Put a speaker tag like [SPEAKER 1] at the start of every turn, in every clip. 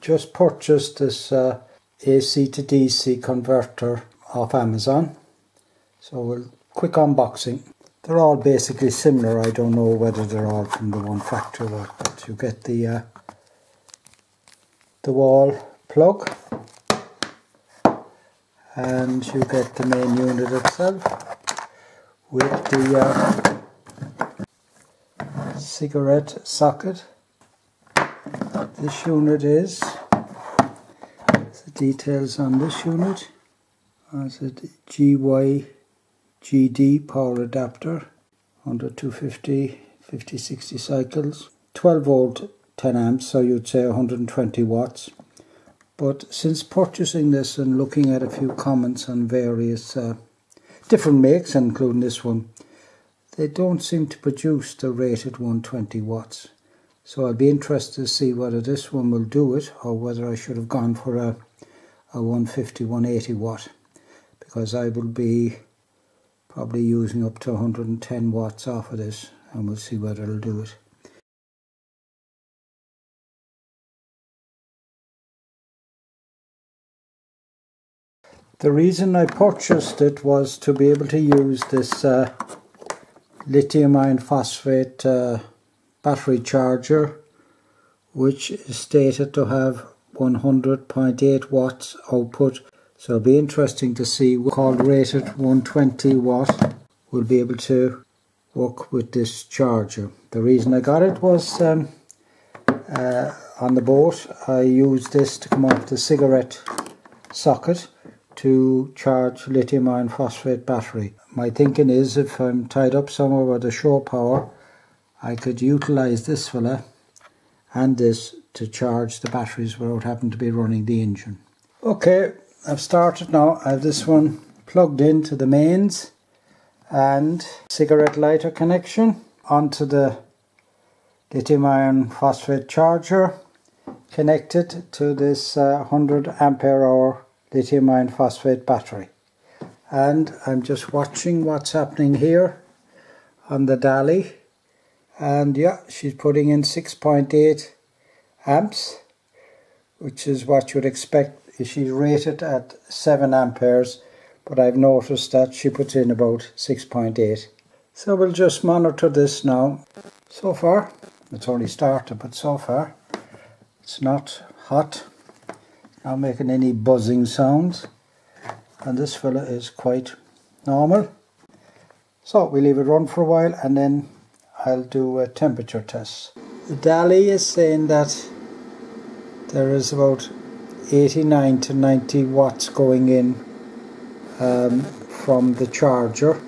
[SPEAKER 1] just purchased this uh, AC to DC converter off Amazon. So we'll quick unboxing. They're all basically similar. I don't know whether they're all from the one factory or but you get the uh, the wall plug and you get the main unit itself with the uh, cigarette socket. This unit is. The details on this unit. As a GY GD power adapter under 250 50 60 cycles. 12 volt 10 amps so you'd say 120 watts. But since purchasing this and looking at a few comments on various uh, different makes including this one they don't seem to produce the rated 120 watts so I'll be interested to see whether this one will do it or whether I should have gone for a, a 150 180 watt because I will be probably using up to 110 watts off of this and we'll see whether it'll do it. The reason I purchased it was to be able to use this uh, lithium iron phosphate uh, battery charger which is stated to have 100.8 watts output so it'll be interesting to see what called rated 120 watt will be able to work with this charger. The reason I got it was um, uh, on the boat I used this to come off the cigarette socket to charge lithium iron phosphate battery. My thinking is if I'm tied up somewhere with a shore power I could utilize this fella and this to charge the batteries without having to be running the engine. Okay, I've started now. I have this one plugged into the mains and cigarette lighter connection onto the lithium iron phosphate charger connected to this uh, 100 ampere hour lithium iron phosphate battery and I'm just watching what's happening here on the Daly and yeah she's putting in 6.8 amps which is what you'd expect. If she's rated at 7 amperes but I've noticed that she puts in about 6.8 so we'll just monitor this now. So far it's only started but so far it's not hot. Not making any buzzing sounds. And this fella is quite normal. So we leave it run for a while and then I'll do a temperature test the Daly is saying that there is about 89 to 90 watts going in um, from the charger.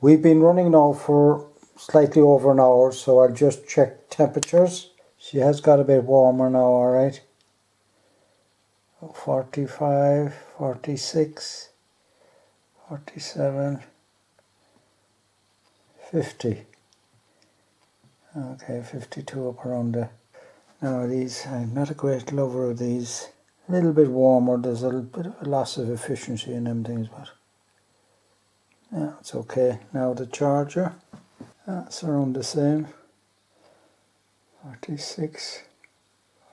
[SPEAKER 1] We've been running now for slightly over an hour so I'll just check temperatures. She has got a bit warmer now alright. 45, 46, 47, 50. Okay, 52 up around there. Now these, I'm not a great lover of these a little bit warmer. There's a little bit of a loss of efficiency in them things, but yeah, it's okay. Now the charger, that's around the same. 46,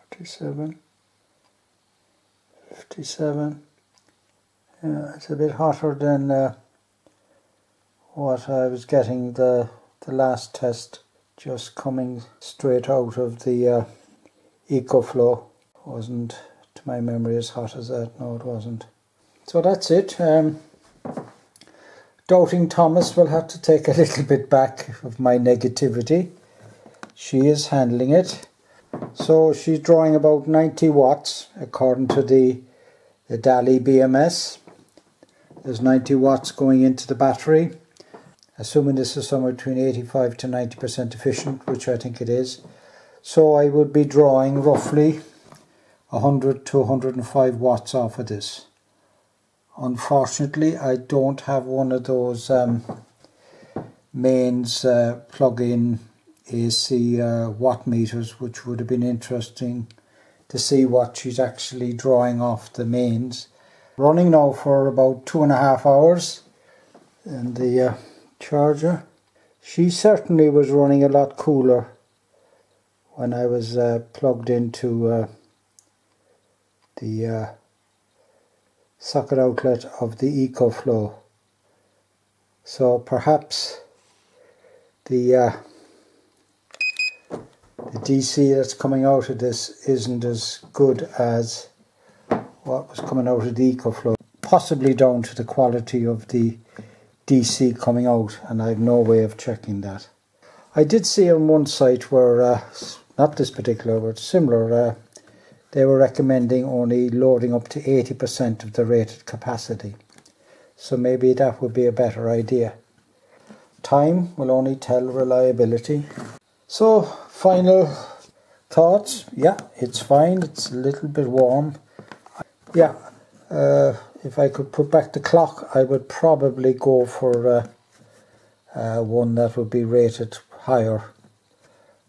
[SPEAKER 1] 47, 57. Yeah, it's a bit hotter than uh, what I was getting the the last test, just coming straight out of the uh, EcoFlow. Wasn't to my memory as hot as that. No, it wasn't. So that's it. Um, Doubting Thomas will have to take a little bit back of my negativity. She is handling it. So she's drawing about 90 watts according to the, the Daly BMS. There's 90 watts going into the battery. Assuming this is somewhere between 85 to 90% efficient, which I think it is. So I would be drawing roughly 100 to 105 watts off of this. Unfortunately, I don't have one of those um, mains uh, plug-in AC uh, watt meters, which would have been interesting to see what she's actually drawing off the mains. Running now for about two and a half hours, and the uh, charger. She certainly was running a lot cooler when I was uh, plugged into uh, the uh, socket outlet of the EcoFlow. So perhaps the uh, the DC that's coming out of this isn't as good as what was coming out of the EcoFlow. Possibly down to the quality of the DC coming out and I have no way of checking that. I did see on one site where, uh, not this particular but similar, uh, they were recommending only loading up to 80% of the rated capacity. So maybe that would be a better idea. Time will only tell reliability. So final thoughts, yeah, it's fine, it's a little bit warm. Yeah, uh, if I could put back the clock, I would probably go for uh, uh, one that would be rated higher,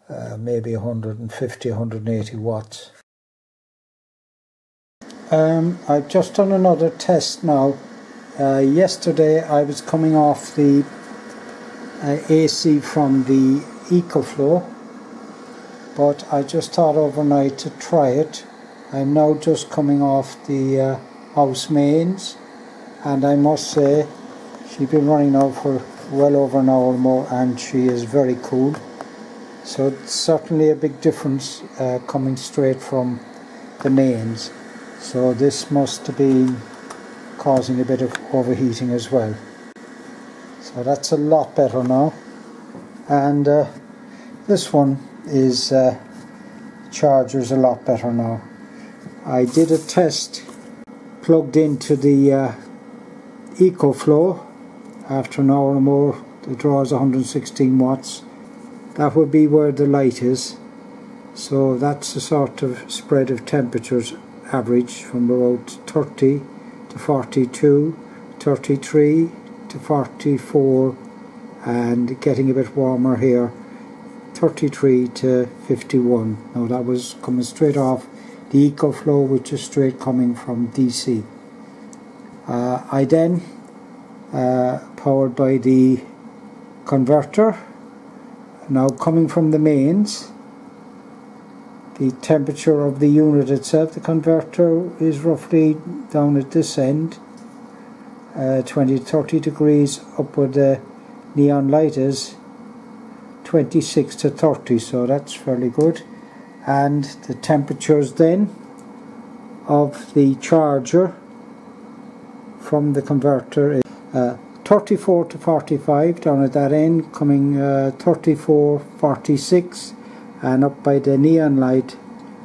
[SPEAKER 1] uh, maybe 150, 180 watts. Um, I've just done another test now. Uh, yesterday I was coming off the uh, AC from the EcoFlow, but I just thought overnight to try it. I'm now just coming off the uh, house mains and I must say she's been running now for well over an hour more and she is very cool. So it's certainly a big difference uh, coming straight from the mains. So this must have been causing a bit of overheating as well. So that's a lot better now. And uh, this one is uh, charger's a lot better now. I did a test plugged into the uh, EcoFlow after an hour or more. It draws 116 watts. That would be where the light is. So that's the sort of spread of temperatures average from about 30 to 42 33 to 44 and getting a bit warmer here 33 to 51 now that was coming straight off the EcoFlow which is straight coming from DC. Uh, I then uh, powered by the converter now coming from the mains the temperature of the unit itself the converter is roughly down at this end uh, 20 30 degrees up where the neon light is 26 to 30 so that's fairly good and the temperatures then of the charger from the converter is uh, 34 to 45 down at that end coming uh, 34 46 and up by the neon light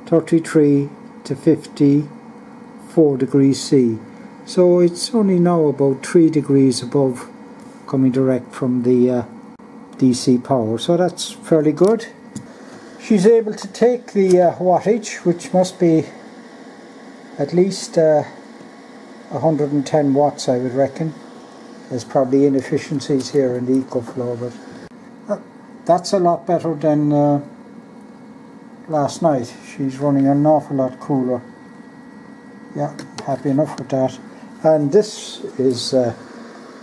[SPEAKER 1] 33 to 54 degrees C. So it's only now about 3 degrees above coming direct from the uh, DC power. So that's fairly good She's able to take the uh, wattage, which must be at least uh, 110 watts, I would reckon. There's probably inefficiencies here in the EcoFlow, but uh, that's a lot better than uh, last night. She's running an awful lot cooler. Yeah, happy enough with that. And this is uh,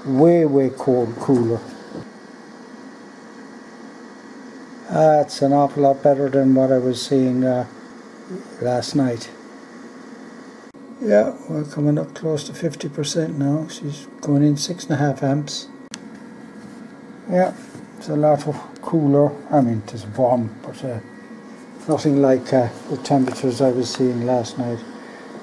[SPEAKER 1] way, way cold cooler. Uh, it's an awful lot better than what I was seeing uh, last night. Yeah, we're coming up close to 50% now. She's going in 6.5 amps. Yeah, it's a lot of cooler. I mean, it's warm, but uh, nothing like uh, the temperatures I was seeing last night.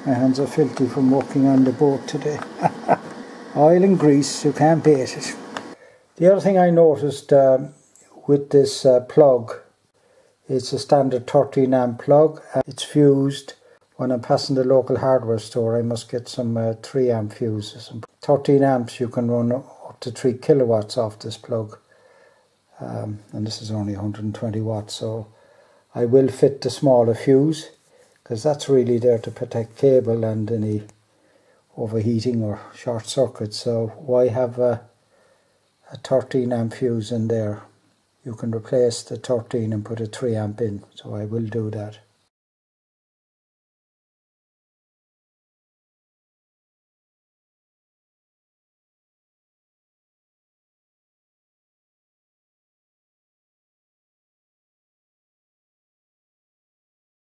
[SPEAKER 1] My hands are filthy from walking on the boat today. Oil and grease, you can't beat it. The other thing I noticed um, with this uh, plug. It's a standard 13 amp plug. It's fused. When I'm passing the local hardware store, I must get some uh, 3 amp fuses. 13 amps, you can run up to 3 kilowatts off this plug. Um, and this is only 120 watts, so I will fit the smaller fuse because that's really there to protect cable and any overheating or short circuit. So why have a, a 13 amp fuse in there? You can replace the 13 and put a 3 amp in so I will do that